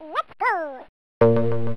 Let's go!